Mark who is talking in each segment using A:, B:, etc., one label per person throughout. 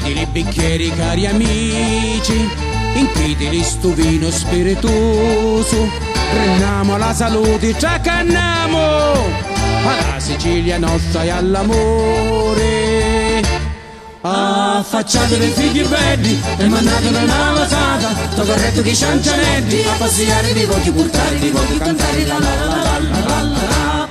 A: bicchieri cari amici, inchitili sto vino spiritoso, prendiamo la salute, ci accanniamo alla Sicilia nostra e all'amore. Affacciatevi figli belli e mandatemi una vasata, sto corretto che ciancianetti, a passare vi voglio portare, vi voglio cantare la la la la la la la.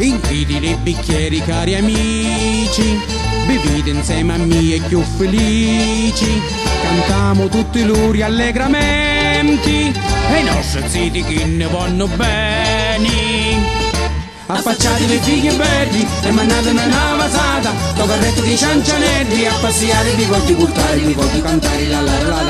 A: Inchidili i bicchieri cari amici, bevite insieme a me e più felici, cantiamo tutti loro allegramente e i nostri ziti che ne vanno bene. Affacciatevi figli belli e mandatemi una vasata, sto corretto di ciancianelli, a passare vi voglio portare, vi voglio cantare la la la la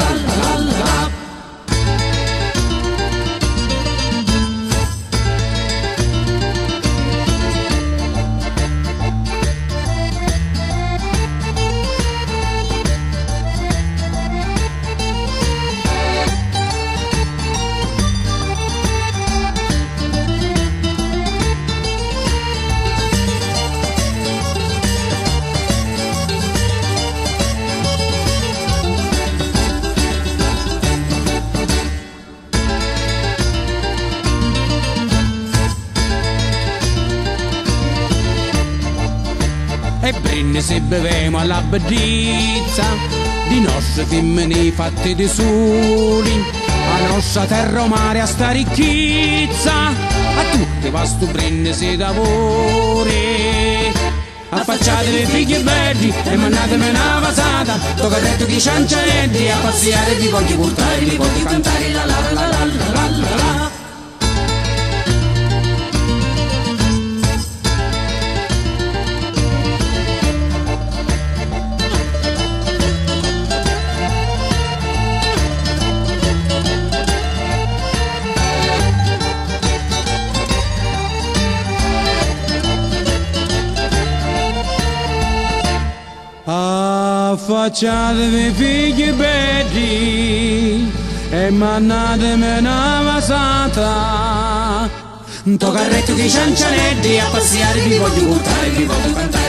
A: e brindisi bevemo alla bellezza di nostre femmine fatte di soli, a nostra terra o mare a sta ricchezza, a tutti vasto brindisi d'amore. Affacciatevi figli belli e mandatemi una vasata, tocca detto che ciancianelli, a passare vi voglio portare, vi voglio cantare la la la la Affacciatevi figli belli e mandatemi una vasata. Sto carretto di ciancianelli a passare vi voglio portare, vi voglio cantare